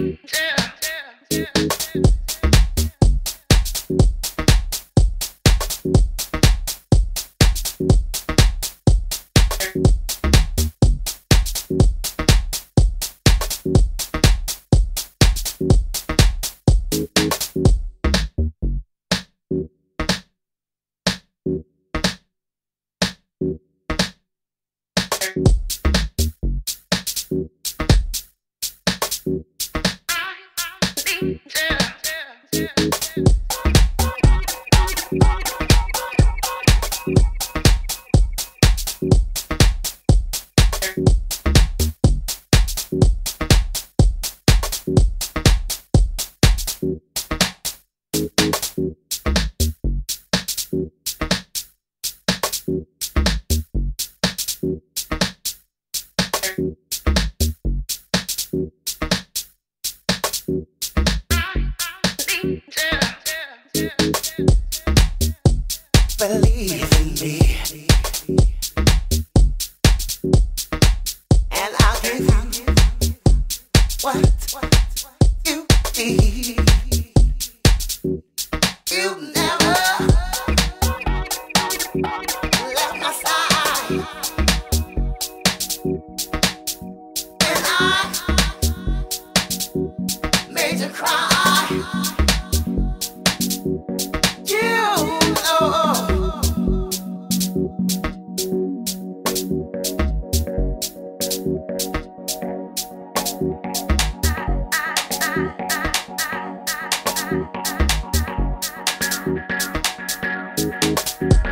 Yeah. Thank believe in me. You